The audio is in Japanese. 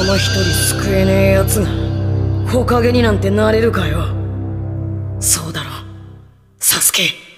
間一人救えねえ奴が木陰になんてなれるかよ。そうだろ。サスケ。